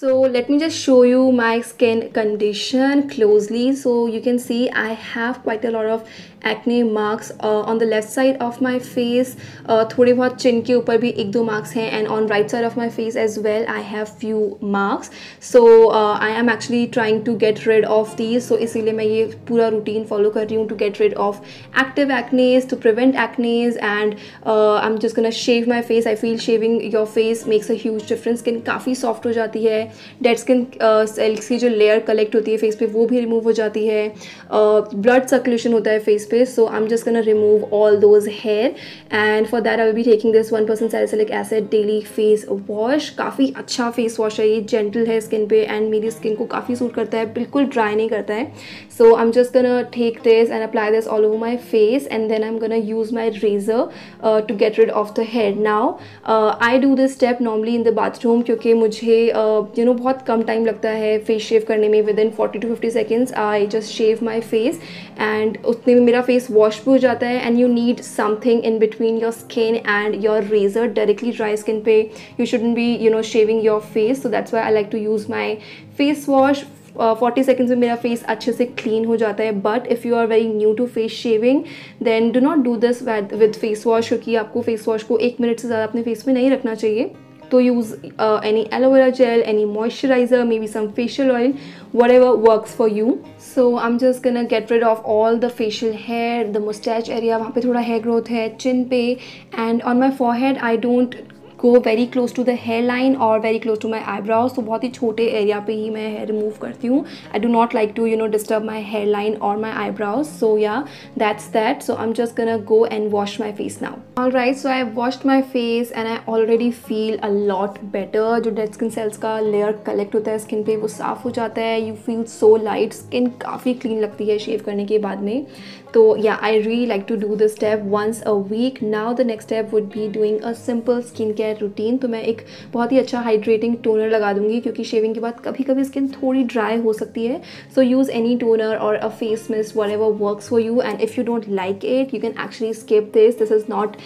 so let me just show you my skin condition closely. So you can see I have quite a lot of acne marks on the left side of my face थोड़े बहुत चिन के ऊपर भी एक दो marks हैं and on right side of my face as well I have few marks so I am actually trying to get rid of these so इसीलिए मैं ये पूरा रूटीन फॉलो कर रही हूँ to get rid of active acnes to prevent acnes and I am just gonna shave my face I feel shaving your face makes a huge difference skin काफ़ी soft हो जाती है. डेड स्किन सेल्स की जो layer collect होती है face पे वो भी रिमूव हो जाती है. ब्लड uh, सर्कुलेशन होता है face space so I'm just gonna remove all those hair and for that I will be taking this 1% salicylic acid daily face wash काफ़ी अच्छा face wash है ये gentle है skin पे and मेरी skin को काफ़ी suit करता है बिल्कुल dry नहीं करता है so I'm just gonna take this and apply this all over my face and then I'm gonna use my razor uh, to get rid of the hair now uh, I do this step normally in the bathroom क्योंकि मुझे you know बहुत कम time लगता है face shave करने में within forty to fifty seconds I just shave my face and उतने में मेरा फेस वॉश भी हो जाता है and you need something in between your skin and your razor directly dry skin पे. You shouldn't be you know shaving your face so that's why I like to use my face wash forty seconds में मेरा face अच्छे से clean हो जाता है. But if you are very new to face shaving then do not do this with face wash क्योंकि आपको face wash को एक मिनट से ज़्यादा अपने फेस में नहीं रखना चाहिए. to use uh, any aloe vera gel any moisturizer maybe some facial oil whatever works for you. So i'm just gonna get rid of all the facial hair the mustache area wahan pe thoda hair growth hai chin pe and on my forehead i don't go very close to the hair line और very close to my eyebrows तो बहुत ही छोटे area पे ही मैं hair remove करती हूँ. I do not like to you know disturb my hair line और my eyebrows so yeah that's that so I am just gonna go and wash my face now all right so I washed my face and I already feel a lot better जो dead skin cells का layer collect होता है skin पे, वो साफ़ हो जाता है. You feel so light skin काफ़ी क्लीन लगती है शेव करने के बाद में. तो yeah I really like to do the step once a week now the next step would be doing a simple skin care routine तो मैं एक बहुत ही अच्छा हाइड्रेटिंग टोनर लगा दूँगी क्योंकि शेविंग के बाद कभी कभी स्किन थोड़ी ड्राई हो सकती है. सो यूज़ एनी टोनर और a face mist whatever work for you and if you don't like it you can actually skip this this is not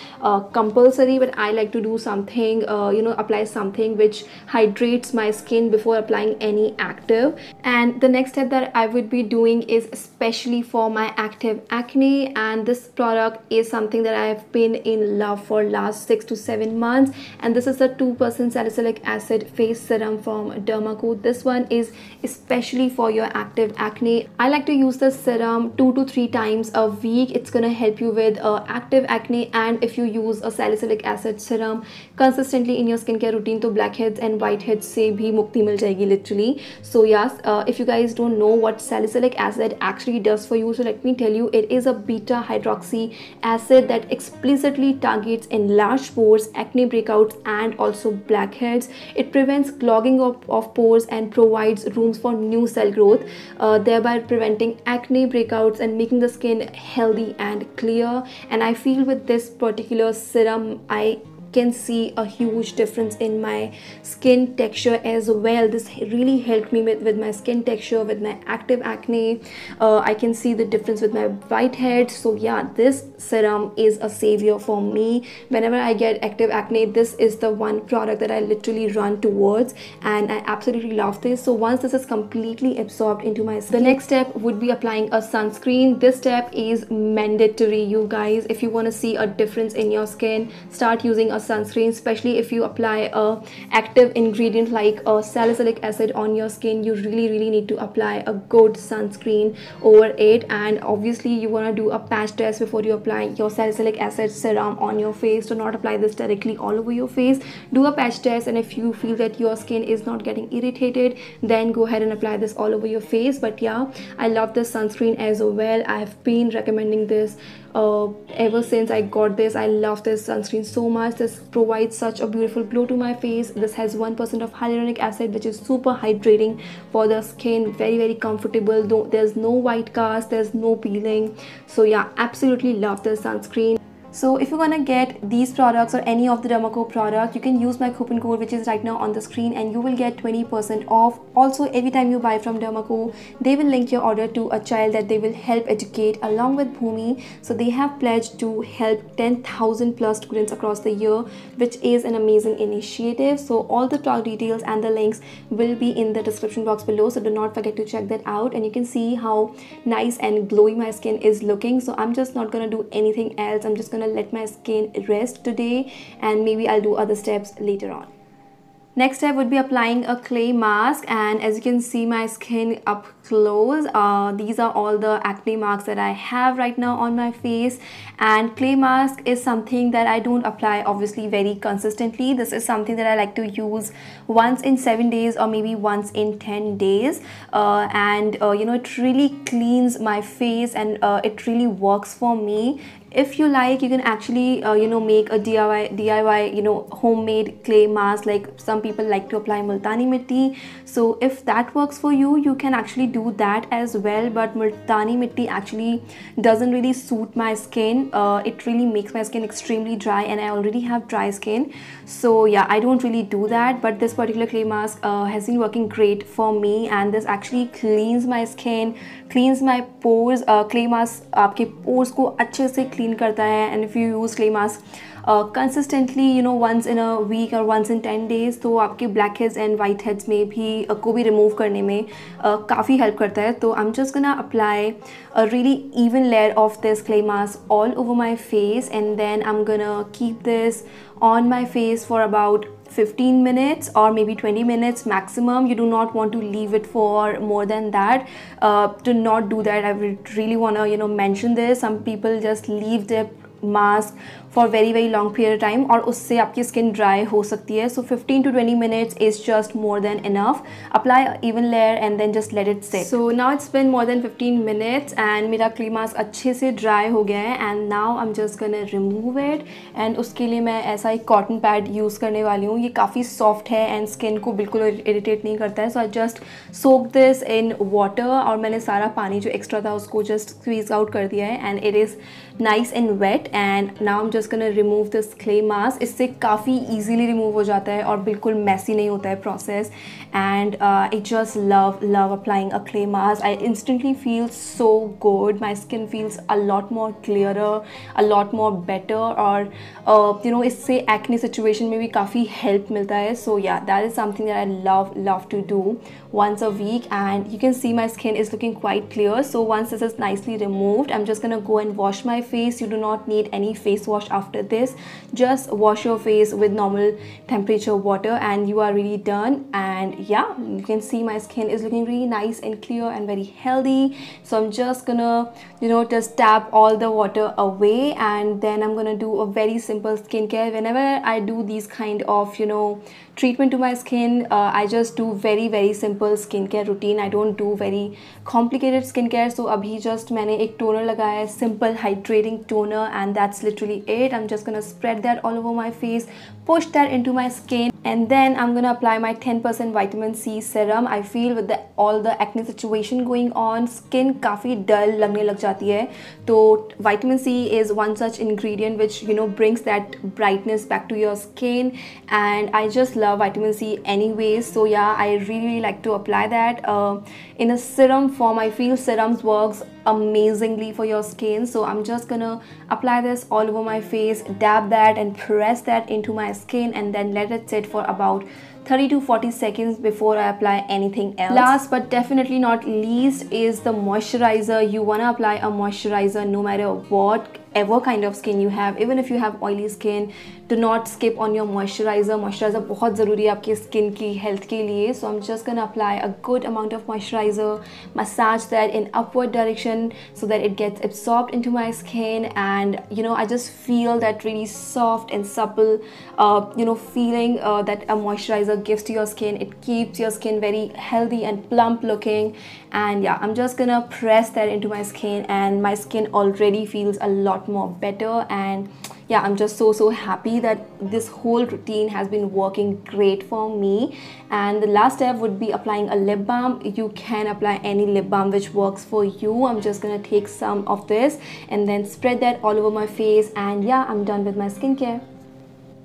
compulsory but I like to do something you know apply something which hydrates my skin before applying any active and the next step that I would be doing is specially for my active acne and this product is something that I have been in love for last six to seven months. And this is the 2% salicylic acid face serum from Dermaco this one is especially for your active acne. I like to use this serum two to three times a week. It's gonna help you with uh, active acne. And if you use a salicylic acid serum consistently in your skincare routine to blackheads and whiteheads se bhi mukti mil jayegi literally. So yes uh, if you guys don't know what salicylic acid actually does for you so let me tell you it is a beta hydroxy acid that explicitly targets enlarged pores acne breakouts and also blackheads. It prevents clogging of, of pores and provides rooms for new cell growth uh, thereby preventing acne breakouts and making the skin healthy and clear. And i feel with this particular serum I can see a huge difference in my skin texture as well. This really helped me with, with my skin texture with my active acne. Uh, I can see the difference with my whiteheads so yeah this serum is a savior for me. Whenever I get active acne this is the one product that I literally run towards and I absolutely love this. So once this is completely absorbed into my skin the next step would be applying a sunscreen. This step is mandatory you guys. If you want to see a difference in your skin start using a sunscreen especially if you apply a active ingredient like a salicylic acid on your skin you really really need to apply a good sunscreen over it. And obviously you want to do a patch test before you apply your salicylic acid serum on your face. Do not apply this directly all over your face. Do a patch test and if you feel that your skin is not getting irritated then go ahead and apply this all over your face. But yeah i love this sunscreen as well. I've been recommending this uh, ever since I got this I love this sunscreen so much. This provides such a beautiful glow to my face. This has 1% of hyaluronic acid which is super hydrating for the skin. Very very comfortable. There's no white cast there's no peeling. So yeah absolutely love this sunscreen so if you're gonna get these products or any of the Dermaco product you can use my coupon code which is right now on the screen and you will get 20% off. Also every time you buy from Dermaco they will link your order to a child that they will help educate along with Bhumi. So they have pledged to help 10,000 plus students across the year which is an amazing initiative. So all the product details and the links will be in the description box below. So do not forget to check that out and you can see how nice and glowy my skin is looking. So I'm just not gonna do anything else. I'm just gonna let my skin rest today and maybe I'll do other steps later on. Next step would be applying a clay mask and as you can see my skin up close. Uh, these are all the acne marks that I have right now on my face. And clay mask is something that I don't apply obviously very consistently. This is something that I like to use once in 7 days or maybe once in 10 days. Uh, and uh, you know it really cleans my face and uh, it really works for me if you like you can actually uh, you know make a DIY DIY you know homemade clay mask. Like some people like to apply multani mitti. So if that works for you you can actually do that as well. But multani mitti actually doesn't really suit my skin. Uh, it really makes my skin extremely dry and I already have dry skin. So yeah I don't really do that. But this particular clay mask uh, has been working great for me and this actually cleans my skin cleans my pores clay mask आपके pores को अच्छे से clean करता है and if you use clay mask consistently you know once in a week और once in ten days तो आपके black heads and white heads में भी uh, को भी रिमूव करने में uh, काफ़ी हेल्प करता है। तो I am just gonna apply a really even layer of this clay mask all over my face and then I am gonna keep this on my face for about 15 minutes or maybe 20 minutes maximum. You do not want to leave it for more than that. Uh, to not do that. I would really want to you know mention this. Some people just leave their mask for very very long period time और उससे आपकी skin dry हो सकती है। So fifteen to twenty minutes is just more than enough apply even layer and then just let it sit so now it's been more than fifteen minutes and मेरा clay mask अच्छे से dry हो गया है and now I am just gonna remove it and उसके लिए मैं ऐसा एक कॉटन पैड यूज़ करने वाली हूँ। ये काफ़ी सॉफ्ट है एंड स्किन को बिल्कुल इरीटेट नहीं करता है। So I just soak this in water और मैंने सारा पानी जो एक्स्ट्रा था उसको जस्ट स्क्वीज आउट कर दिया है and it is nice and wet and now M just gonna remove this clay mask इससे काफ़ी ईजीली रिमूव हो जाता है और बिल्कुल मैसी नहीं होता है process and I just love love applying a clay mask I instantly feel so good my skin feels a lot more clearer a lot more better और यू नो इससे एक्ने सिचुएशन में भी काफ़ी हेल्प मिलता है सो या that is something that I love love to do once a week and you can see my skin is looking quite clear so once this is nicely removed i'm just gonna go and wash my face you do not need any face wash after this. Just wash your face with normal temperature water and you are really done. And yeah you can see my skin is looking really nice and clear and very healthy. So i'm just gonna you know just tap all the water away and then i'm gonna do a very simple skincare. Whenever i do these kind of you know treatment to my skin uh, i just do very very simple skincare routine. I don't do very complicated skincare. So abhi just maine ek toner lagaya simple hydrating toner and that's literally it i'm just gonna spread that all over my face push that into my skin and then I'm gonna apply my 10% vitamin C serum I feel with the all the acne situation going on skin काफ़ी dull लगने लग जाती है तो vitamin C is one such ingredient which you know brings that brightness back to your skin and I just love vitamin C anyways so yeah I really, really like to apply that uh, in a serum form I feel serums works amazingly for your skin so I'm just gonna apply this all over my face dab that and press that into my skin and then let it sit for about 30 to 40 seconds before I apply anything else. Last but definitely not least is the moisturizer. You want to apply a moisturizer no matter what ever kind of skin you have even if you have oily skin do not skip on your moisturizer moisturizer बहुत ज़रूरी है आपकी skin की health के लिए so I'm just gonna apply a good amount of moisturizer massage that in upward direction so that it gets absorbed into my skin and you know I just feel that really soft and supple uh, you know feeling uh, that a moisturizer gives to your skin it keeps your skin very healthy and plump looking and yeah I'm just gonna press that into my skin and my skin already feels a lot more better. And yeah i'm just so so happy that this whole routine has been working great for me. And the last step would be applying a lip balm. You can apply any lip balm which works for you. I'm just gonna take some of this and then spread that all over my face. And yeah i'm done with my skincare.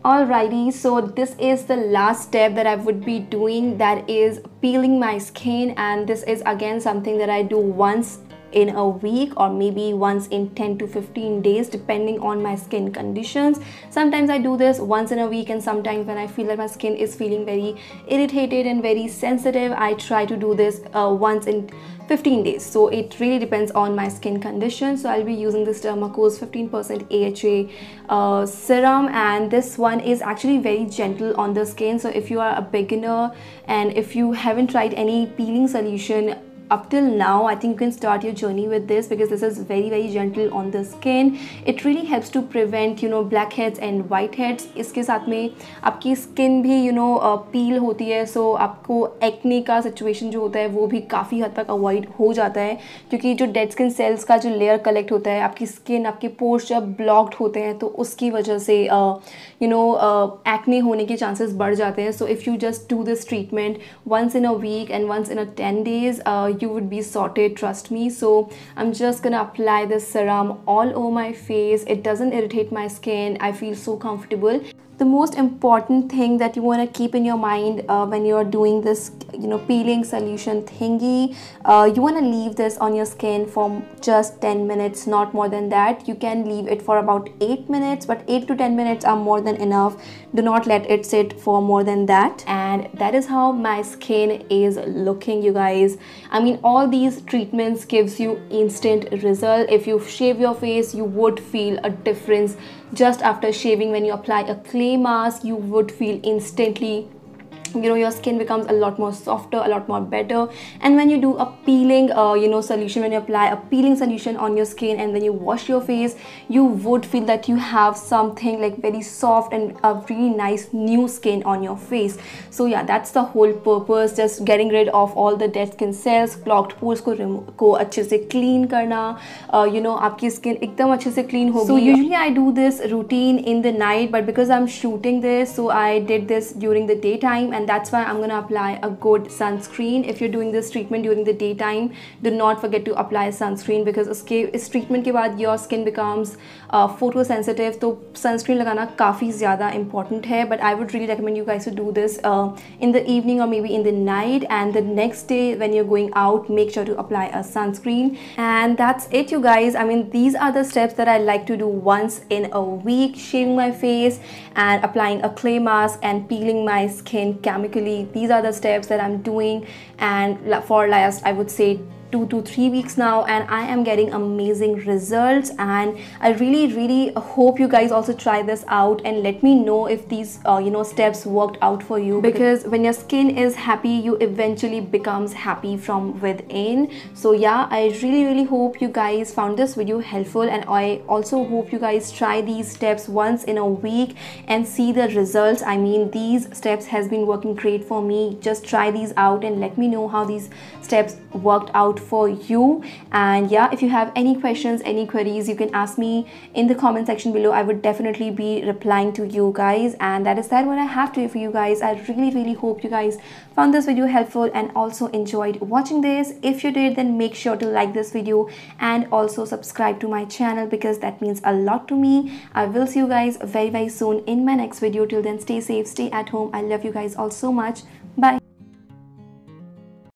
Alrighty, so this is the last step that I would be doing that is peeling my skin. And this is again something that I do once in a week or maybe once in 10 to 15 days depending on my skin conditions. Sometimes i do this once in a week and sometimes when i feel that my skin is feeling very irritated and very sensitive i try to do this uh, once in 15 days. So it really depends on my skin condition. So i'll be using this Dermaco's 15% aha uh, serum and this one is actually very gentle on the skin. So if you are a beginner and if you haven't tried any peeling solution up till now, i think you can start your journey with this because this is very very gentle on the skin. It really helps to prevent, you know, blackheads and whiteheads. इसके साथ में आपकी skin भी you know peel होती है so so आपको acne का situation जो होता है वो भी काफ़ी हद तक अवॉइड हो जाता है क्योंकि जो डेड स्किन सेल्स का जो लेयर कलेक्ट होता है आपकी स्किन आपके पोर्स जब ब्लॉक्ड होते हैं तो उसकी वजह से यू नो एक्ने होने के चांसेस बढ़ जाते हैं so if you just do this treatment once in a week and once in a ten days you would be sorted trust me. So I'm just gonna apply this serum all over my face. It doesn't irritate my skin. I feel so comfortable the most important thing that you want to keep in your mind uh, when you're doing this you know peeling solution thingy uh, you want to leave this on your skin for just 10 minutes not more than that. You can leave it for about 8 minutes but 8 to 10 minutes are more than enough. Do not let it sit for more than that. And that is how my skin is looking you guys. I mean all these treatments gives you instant result. If you shave your face you would feel a difference just after shaving when you apply a clay mask you would feel instantly you know your skin becomes a lot more softer a lot more better and when you do a peeling uh, you know solution when you apply a peeling solution on your skin and then you wash your face you would feel that you have something like very soft and a really nice new skin on your face so yeah that's the whole purpose just getting rid of all the dead skin cells clogged pores को को अच्छे से clean करना uh, you know आपकी skin एकदम अच्छे से clean होगी so usually I do this routine in the night but because I'm shooting this so I did this during the daytime and that's why I'm going to apply a good sunscreen. If you're doing this treatment during the daytime, do not forget to apply sunscreen because this is treatment ke your skin becomes uh, photosensitive तो sunscreen लगाना काफ़ी ज़्यादा important है but I would really recommend you guys to do this uh, in the evening or maybe in the night and the next day when you're going out make sure to apply a sunscreen and that's it you guys I mean these are the steps that I like to do once in a week shaving my face and applying a clay mask and peeling my skin chemically these are the steps that i'm doing and for last i would say two to three weeks now and I am getting amazing results. And I really really hope you guys also try this out and let me know if these uh, you know steps worked out for you. Because when your skin is happy you eventually becomes happy from within. So yeah I really really hope you guys found this video helpful. And I also hope you guys try these steps once in a week and see the results. I mean these steps has been working great for me. Just try these out and let me know how these steps worked out for you. And yeah if you have any questions any queries you can ask me in the comment section below. I would definitely be replying to you guys. And that is that what i have to for you guys. I really really hope you guys found this video helpful and also enjoyed watching this. If you did then make sure to like this video and also subscribe to my channel because that means a lot to me. I will see you guys very very soon in my next video. Till then stay safe stay at home. I love you guys all so much